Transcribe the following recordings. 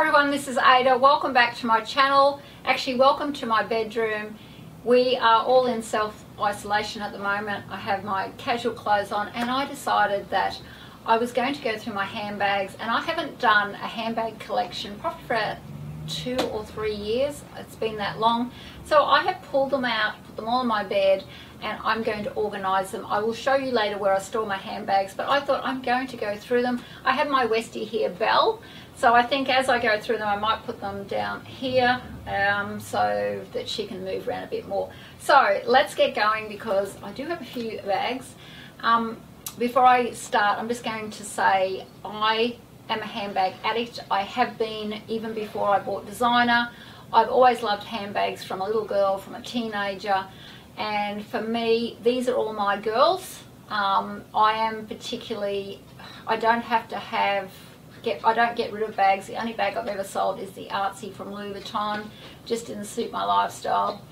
Everyone, this is Ada. Welcome back to my channel. Actually, welcome to my bedroom. We are all in self-isolation at the moment. I have my casual clothes on and I decided that I was going to go through my handbags and I haven't done a handbag collection probably for two or three years. It's been that long. So I have pulled them out, put them all on my bed and I'm going to organize them. I will show you later where I store my handbags, but I thought I'm going to go through them. I have my Westie here Belle, so I think as I go through them, I might put them down here um, so that she can move around a bit more. So let's get going because I do have a few bags. Um, before I start, I'm just going to say I am a handbag addict. I have been even before I bought designer. I've always loved handbags from a little girl, from a teenager and for me these are all my girls um, I am particularly I don't have to have get I don't get rid of bags. The only bag I've ever sold is the artsy from Louis Vuitton just didn't suit my lifestyle.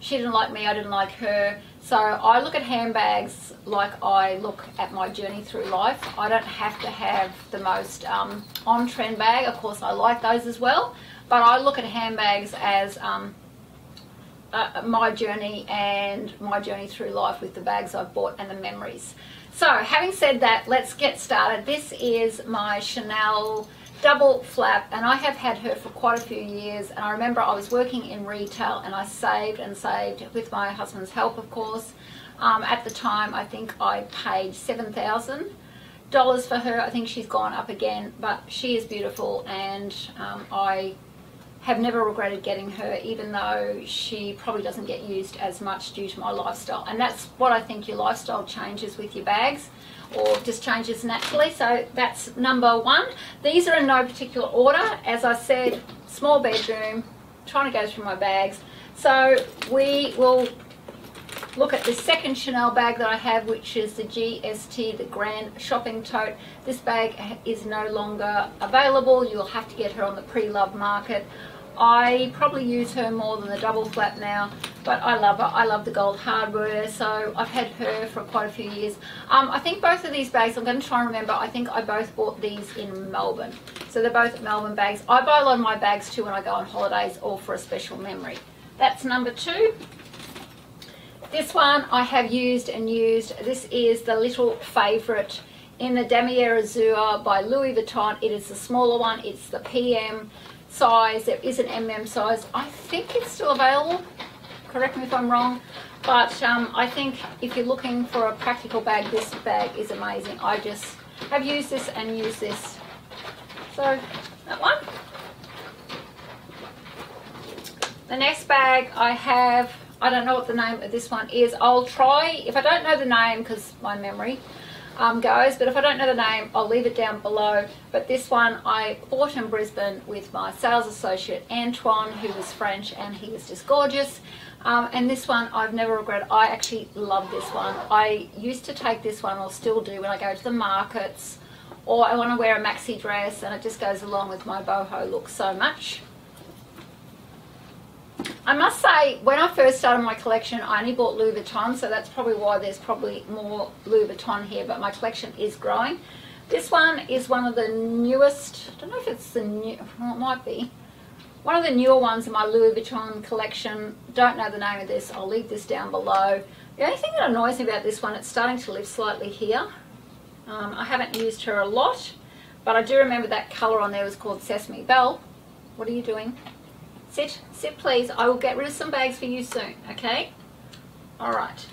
She didn't like me I didn't like her. So I look at handbags like I look at my journey through life. I don't have to have the most um, on-trend bag. Of course I like those as well. But I look at handbags as um, uh, my journey and my journey through life with the bags I've bought and the memories. So having said that, let's get started. This is my Chanel double flap and I have had her for quite a few years and I remember I was working in retail and I saved and saved with my husband's help of course. Um, at the time I think I paid 7000 dollars for her. I think she's gone up again but she is beautiful and um, I have never regretted getting her even though she probably doesn't get used as much due to my lifestyle. And that's what I think your lifestyle changes with your bags or just changes naturally. So that's number one. These are in no particular order. As I said small bedroom trying to go through my bags. So we will look at the second Chanel bag that I have which is the GST the Grand Shopping Tote. This bag is no longer available. You'll have to get her on the pre-love market I probably use her more than the double flap now, but I love her. I love the gold hardware, so I've had her for quite a few years. Um, I think both of these bags, I'm going to try and remember, I think I both bought these in Melbourne. So they're both Melbourne bags. I buy a lot of my bags too when I go on holidays or for a special memory. That's number two. This one I have used and used. This is the little favourite in the Damier Azur by Louis Vuitton. It is the smaller one. It's the PM size. There is an MM size. I think it's still available. Correct me if I'm wrong. But um, I think if you're looking for a practical bag, this bag is amazing. I just have used this and used this. So, that one. The next bag I have, I don't know what the name of this one is. I'll try, if I don't know the name, because my memory, um, goes but if I don't know the name I'll leave it down below. But this one I bought in Brisbane with my sales associate Antoine who was French and he was just gorgeous. Um, and this one I've never regretted I actually love this one. I used to take this one or still do when I go to the markets or I want to wear a maxi dress and it just goes along with my boho look so much I must say, when I first started my collection, I only bought Louis Vuitton, so that's probably why there's probably more Louis Vuitton here, but my collection is growing. This one is one of the newest, I don't know if it's the new, well, it might be, one of the newer ones in my Louis Vuitton collection. Don't know the name of this, I'll leave this down below. The only thing that annoys me about this one, it's starting to lift slightly here. Um, I haven't used her a lot, but I do remember that colour on there was called Sesame Belle. What are you doing? Sit, sit please. I will get rid of some bags for you soon, okay? All right.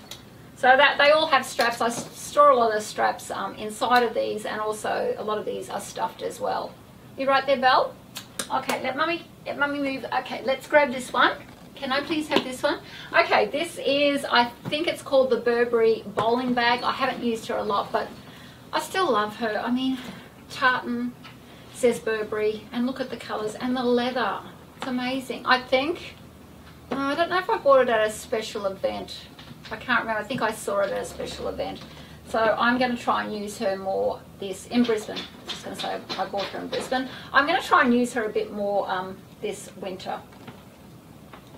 So that they all have straps. I store a lot of straps um, inside of these and also a lot of these are stuffed as well. You right there, Belle? Okay, let mummy, let mummy move. Okay, let's grab this one. Can I please have this one? Okay, this is, I think it's called the Burberry bowling bag. I haven't used her a lot, but I still love her. I mean, tartan says Burberry, and look at the colours and the leather. It's amazing. I think, uh, I don't know if I bought it at a special event. I can't remember. I think I saw it at a special event. So I'm going to try and use her more this in Brisbane. I'm just going to say I bought her in Brisbane. I'm going to try and use her a bit more um, this winter.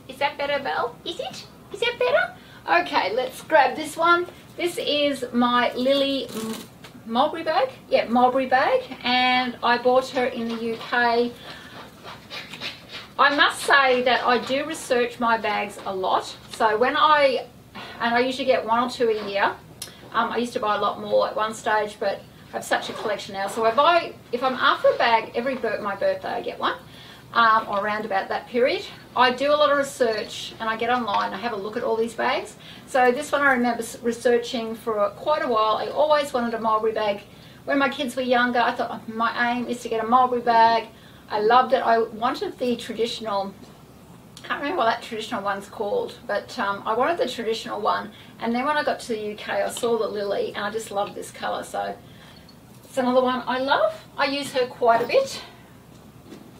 Is that better, Belle? Is it? Is that better? Okay, let's grab this one. This is my Lily Mulberry bag. Yeah, Mulberry bag. And I bought her in the UK I must say that I do research my bags a lot. So when I, and I usually get one or two a year. Um, I used to buy a lot more at one stage, but I have such a collection now. So if I, if I'm after a bag every my birthday, I get one, um, or around about that period. I do a lot of research and I get online. I have a look at all these bags. So this one I remember researching for quite a while. I always wanted a mulberry bag. When my kids were younger, I thought oh, my aim is to get a mulberry bag. I loved it. I wanted the traditional, I can't remember what that traditional one's called, but um, I wanted the traditional one. And then when I got to the UK, I saw the lily and I just loved this colour. So it's another one I love. I use her quite a bit.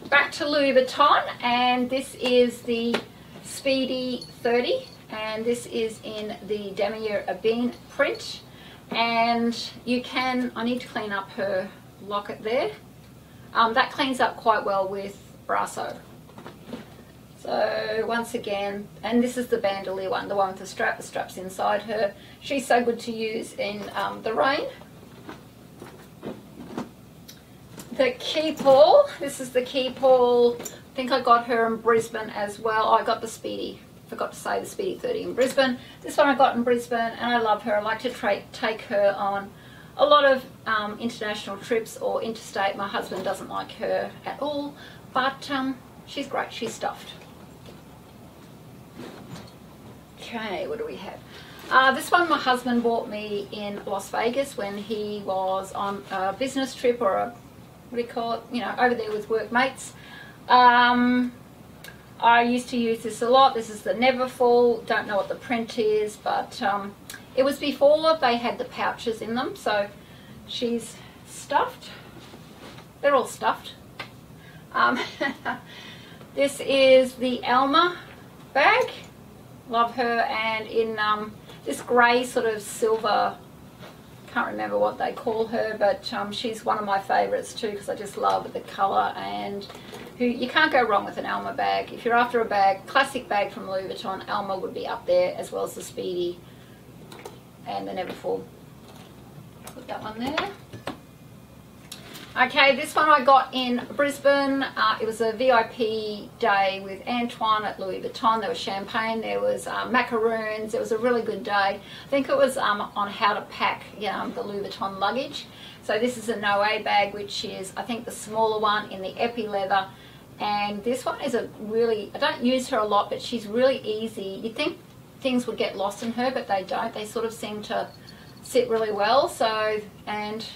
Back to Louis Vuitton and this is the Speedy 30 and this is in the Damier Ebene print and you can, I need to clean up her locket there um, that cleans up quite well with Brasso. So once again, and this is the Bandouliere one, the one with the strap, the strap's inside her. She's so good to use in um, the rain. The Keepall, this is the Keepall, I think I got her in Brisbane as well. I got the Speedy, forgot to say the Speedy 30 in Brisbane. This one I got in Brisbane and I love her. I like to take her on a lot of um, international trips or interstate. My husband doesn't like her at all, but um, she's great. She's stuffed. Okay, what do we have? Uh, this one my husband bought me in Las Vegas when he was on a business trip or a, what do you call it, you know, over there with workmates. Um, I used to use this a lot. This is the Neverfull. Don't know what the print is, but um, it was before they had the pouches in them, so she's stuffed. They're all stuffed. Um, this is the Alma bag. Love her. And in um, this grey sort of silver, can't remember what they call her, but um, she's one of my favourites too because I just love the colour and who you can't go wrong with an Alma bag. If you're after a bag, classic bag from Louis Vuitton, Alma would be up there as well as the Speedy and the Neverfull. Put that one there. Okay, this one I got in Brisbane. Uh, it was a VIP day with Antoine at Louis Vuitton. There was champagne, there was uh, macaroons. It was a really good day. I think it was um, on how to pack um, the Louis Vuitton luggage. So this is a Noe bag, which is, I think, the smaller one in the epi leather. And this one is a really, I don't use her a lot, but she's really easy. You think things would get lost in her, but they don't. They sort of seem to sit really well. So, and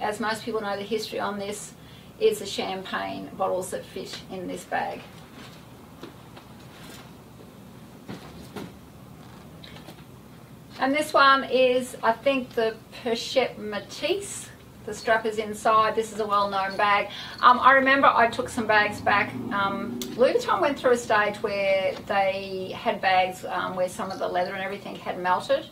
as most people know, the history on this is the champagne bottles that fit in this bag. And this one is, I think, the Pochette Metis. The strap is inside. This is a well-known bag. Um, I remember I took some bags back. Um, Louis Vuitton went through a stage where they had bags um, where some of the leather and everything had melted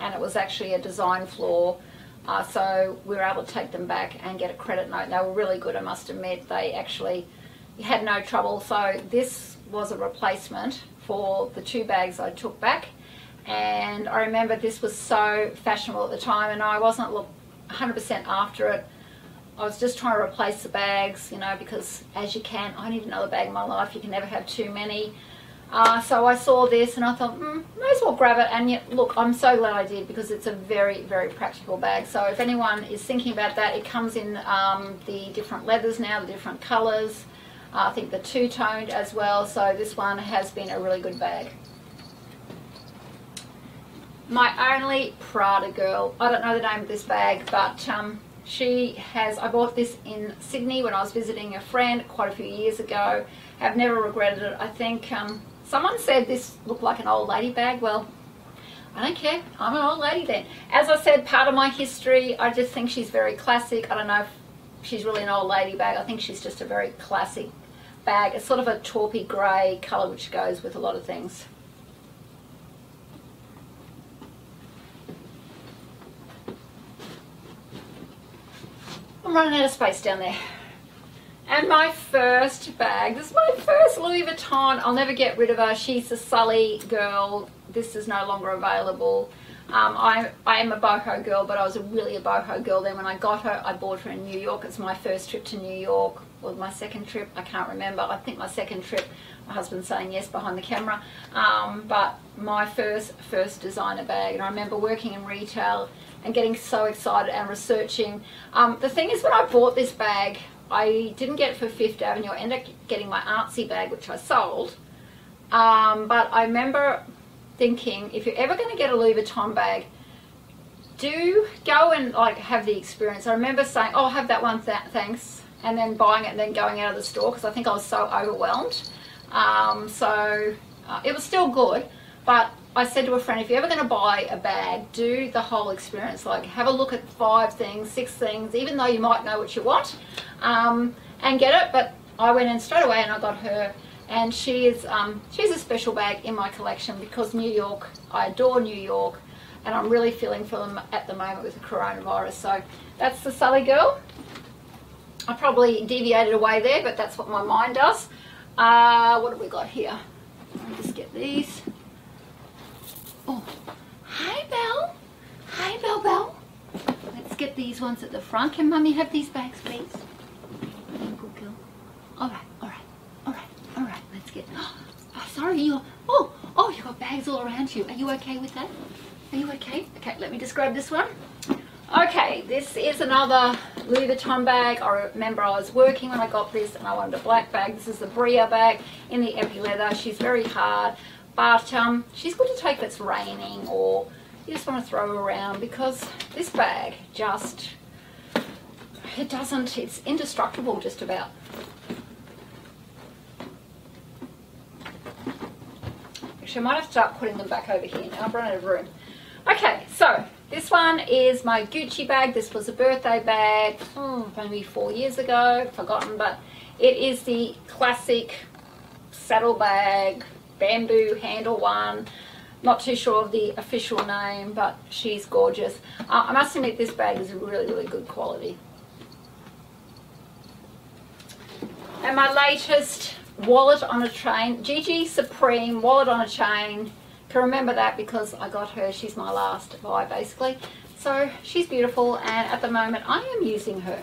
and it was actually a design flaw. Uh, so we were able to take them back and get a credit note. They were really good, I must admit. They actually had no trouble. So this was a replacement for the two bags I took back. And I remember this was so fashionable at the time and I wasn't 100% after it. I was just trying to replace the bags, you know, because as you can, I need another bag in my life. You can never have too many. Uh, so I saw this and I thought, hmm, may as well grab it. And yet, look, I'm so glad I did because it's a very, very practical bag. So if anyone is thinking about that, it comes in um, the different leathers now, the different colours. Uh, I think the two-toned as well. So this one has been a really good bag my only Prada girl. I don't know the name of this bag, but um, she has, I bought this in Sydney when I was visiting a friend quite a few years ago. I've never regretted it. I think um, someone said this looked like an old lady bag. Well, I don't care. I'm an old lady then. As I said, part of my history, I just think she's very classic. I don't know if she's really an old lady bag. I think she's just a very classic bag. It's sort of a taupey grey colour which goes with a lot of things. Running out of space down there. And my first bag. This is my first Louis Vuitton. I'll never get rid of her. She's a Sully girl. This is no longer available. Um, I, I am a boho girl, but I was a really a boho girl then when I got her. I bought her in New York. It's my first trip to New York, or my second trip. I can't remember. I think my second trip. My husband's saying yes behind the camera. Um, but my first first designer bag, and I remember working in retail and getting so excited and researching. Um, the thing is, when I bought this bag, I didn't get it for Fifth Avenue. I ended up getting my artsy bag, which I sold. Um, but I remember thinking, if you're ever going to get a Louis Vuitton bag, do go and like have the experience. I remember saying, "Oh, have that one, th thanks," and then buying it and then going out of the store because I think I was so overwhelmed. Um, so uh, it was still good, but I said to a friend, if you're ever going to buy a bag, do the whole experience. Like have a look at five things, six things, even though you might know what you want, um, and get it. But I went in straight away and I got her, and she is um, she's a special bag in my collection because New York. I adore New York, and I'm really feeling for them at the moment with the coronavirus. So that's the Sully girl. I probably deviated away there, but that's what my mind does. Uh, what have we got here? Me just get these. Oh, hi Belle. Hi Belle Belle. Let's get these ones at the front. Can Mummy have these bags, please? Good girl. All right, all right, all right, all right. Let's get. Oh, sorry, you. Oh, oh, you got bags all around you. Are you okay with that? Are you okay? Okay, let me just grab this one. Okay, this is another Louis Vuitton bag. I remember I was working when I got this and I wanted a black bag. This is the Brea bag in the epi leather. She's very hard but um, she's good to take if it's raining or you just want to throw around because this bag just, it doesn't, it's indestructible just about. Actually, I might have to start putting them back over here now. I've run out of room. Okay, so this one is my Gucci bag. This was a birthday bag, oh, maybe four years ago, forgotten, but it is the classic saddle bag, bamboo handle one. Not too sure of the official name, but she's gorgeous. Uh, I must admit this bag is really, really good quality. And my latest wallet on a chain, GG Supreme wallet on a chain. Can remember that because I got her. She's my last buy basically. So she's beautiful and at the moment I am using her.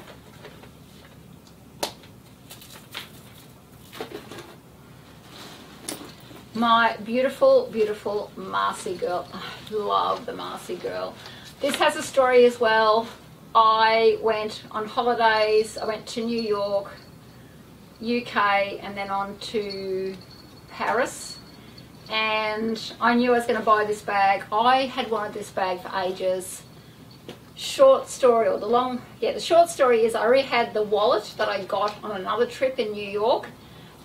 my beautiful, beautiful Marcie girl. I love the Marcie girl. This has a story as well. I went on holidays. I went to New York, UK, and then on to Paris. And I knew I was going to buy this bag. I had wanted this bag for ages. Short story, or the long, yeah, the short story is I already had the wallet that I got on another trip in New York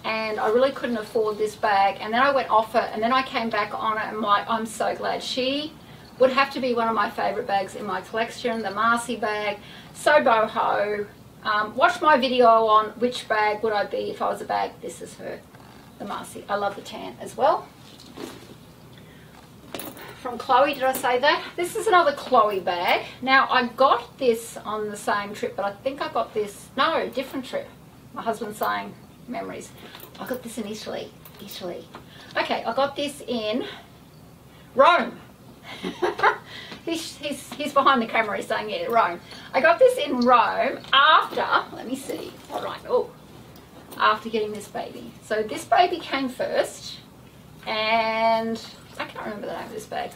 and I really couldn't afford this bag. And then I went off it and then I came back on it and I'm so glad. She would have to be one of my favorite bags in my collection the Marcie bag. So boho um, watch my video on which bag would I be if I was a bag. This is her the Marcie. I love the tan as well from Chloe did I say that this is another Chloe bag now I got this on the same trip but I think I got this no different trip my husband's saying memories. I got this in Italy. Italy. Okay, I got this in Rome. he's, he's, he's behind the camera, he's saying, yeah, Rome. I got this in Rome after, let me see, all right, oh, after getting this baby. So this baby came first, and I can't remember the name of this bag.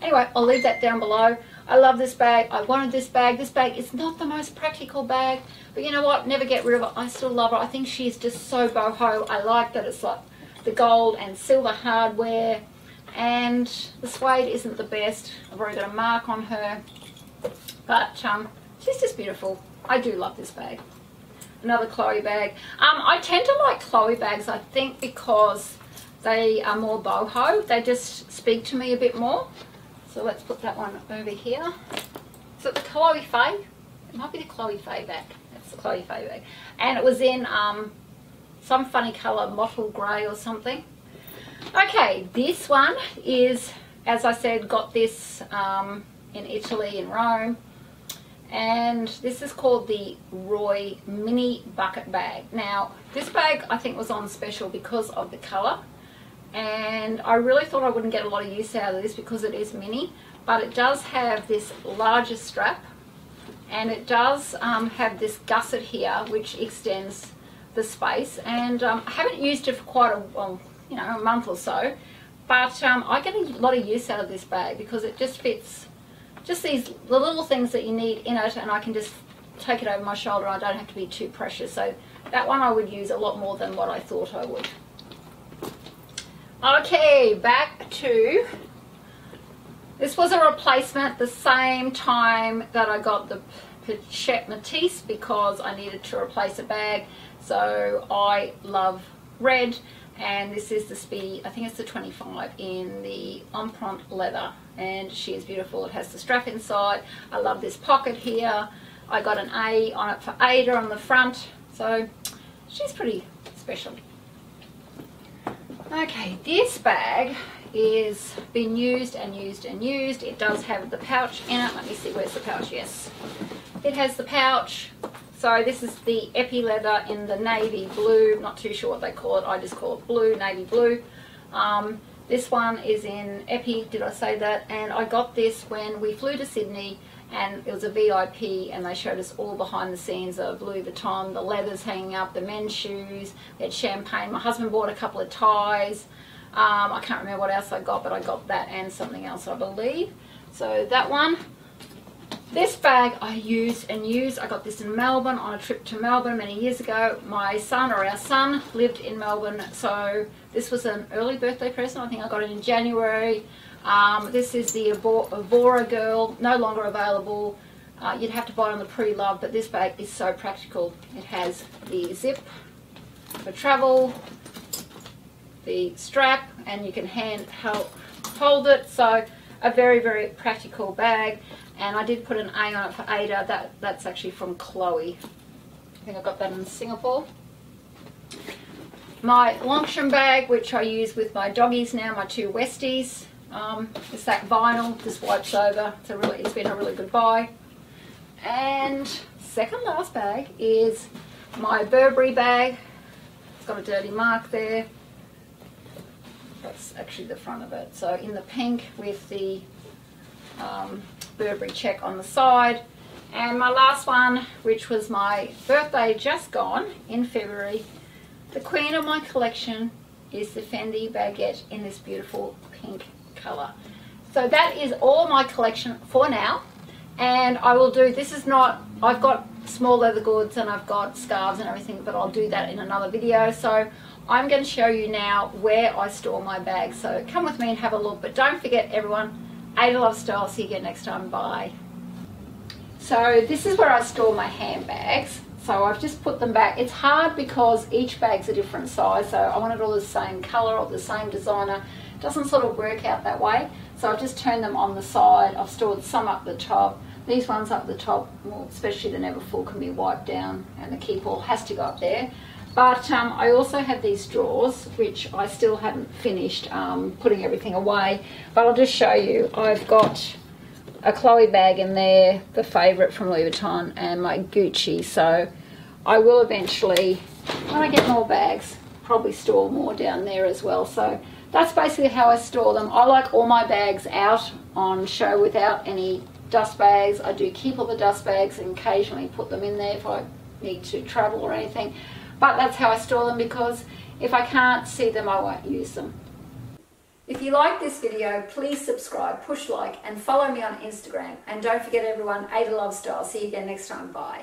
Anyway, I'll leave that down below. I love this bag. I wanted this bag. This bag is not the most practical bag, but you know what? Never get rid of it. I still love her. I think she's just so boho. I like that it's like the gold and silver hardware, and the suede isn't the best. I've already got a mark on her, but um, she's just beautiful. I do love this bag. Another Chloe bag. Um, I tend to like Chloe bags, I think, because they are more boho. They just speak to me a bit more. So let's put that one over here. So the Chloe Faye? It might be the Chloe Faye bag. That's the Chloe Faye bag. And it was in um, some funny colour, mottle grey or something. Okay, this one is, as I said, got this um, in Italy, in Rome. And this is called the Roy Mini Bucket Bag. Now, this bag I think was on special because of the colour and I really thought I wouldn't get a lot of use out of this because it is mini but it does have this larger strap and it does um, have this gusset here which extends the space and um, I haven't used it for quite a well, you know, a month or so but um, I get a lot of use out of this bag because it just fits just these the little things that you need in it and I can just take it over my shoulder I don't have to be too precious so that one I would use a lot more than what I thought I would. Okay, back to, this was a replacement the same time that I got the Pochette Metis because I needed to replace a bag. So I love red and this is the speed, I think it's the 25 in the Empreinte leather and she is beautiful. It has the strap inside. I love this pocket here. I got an A on it for Ada on the front. So she's pretty special. Okay, this bag is been used and used and used. It does have the pouch in it. Let me see, where's the pouch? Yes. It has the pouch. So this is the Epi leather in the navy blue. Not too sure what they call it. I just call it blue, navy blue. Um, this one is in Epi, did I say that? And I got this when we flew to Sydney and it was a VIP and they showed us all behind the scenes of Louis Vuitton, the leathers hanging up, the men's shoes, they had champagne. My husband bought a couple of ties. Um, I can't remember what else I got, but I got that and something else, I believe. So that one. This bag I use and use. I got this in Melbourne on a trip to Melbourne many years ago. My son or our son lived in Melbourne, so this was an early birthday present. I think I got it in January. Um, this is the Evora Girl, no longer available. Uh, you'd have to buy it on the pre-love, but this bag is so practical. It has the zip for travel, the strap, and you can hand hold it. So a very, very practical bag. And I did put an A on it for Ada. That, that's actually from Chloe. I think I got that in Singapore. My Longchamp bag, which I use with my doggies now, my two Westies. Um, it's that vinyl, just wipes over. It's, a really, it's been a really good buy. And second last bag is my Burberry bag. It's got a dirty mark there. That's actually the front of it. So in the pink with the um, Burberry check on the side. And my last one, which was my birthday just gone in February, the queen of my collection is the Fendi baguette in this beautiful pink colour. So that is all my collection for now. And I will do, this is not, I've got small leather goods and I've got scarves and everything, but I'll do that in another video. So I'm going to show you now where I store my bags. So come with me and have a look. But don't forget everyone, Ada Love Style. See you again next time. Bye. So this is where I store my handbags. So I've just put them back. It's hard because each bag's a different size. So I want it all the same colour or the same designer doesn't sort of work out that way. So I've just turned them on the side. I've stored some up the top. These ones up the top, well, especially the Neverfull, can be wiped down and the Keepall has to go up there. But um, I also have these drawers, which I still haven't finished um, putting everything away. But I'll just show you. I've got a Chloe bag in there, the favourite from Louis Vuitton, and my Gucci. So I will eventually, when I get more bags, probably store more down there as well. So that's basically how I store them. I like all my bags out on show without any dust bags. I do keep all the dust bags and occasionally put them in there if I need to travel or anything. But that's how I store them because if I can't see them, I won't use them. If you like this video, please subscribe, push like, and follow me on Instagram. And don't forget everyone, Ada Love Style. See you again next time. Bye.